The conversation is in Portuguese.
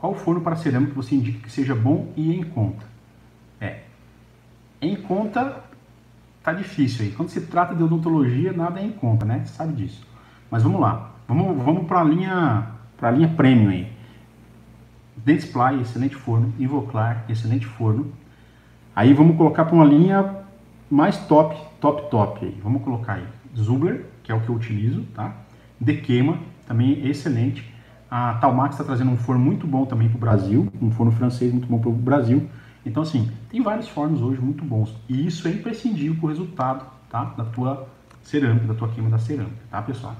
Qual forno para cerâmica você indica que seja bom e em conta? É, em conta tá difícil aí. Quando se trata de odontologia, nada é em conta, né? Você sabe disso. Mas vamos lá. Vamos, vamos para a linha, para linha premium aí. Dentsply, excelente forno. Invoclar, excelente forno. Aí vamos colocar para uma linha mais top, top, top aí. Vamos colocar aí Zubler, que é o que eu utilizo, tá? Dequema, também excelente. A Talmax está trazendo um forno muito bom também para o Brasil, um forno francês muito bom para o Brasil. Então, assim, tem vários fornos hoje muito bons. E isso é imprescindível para o resultado tá? da tua cerâmica, da tua queima da cerâmica, tá, pessoal?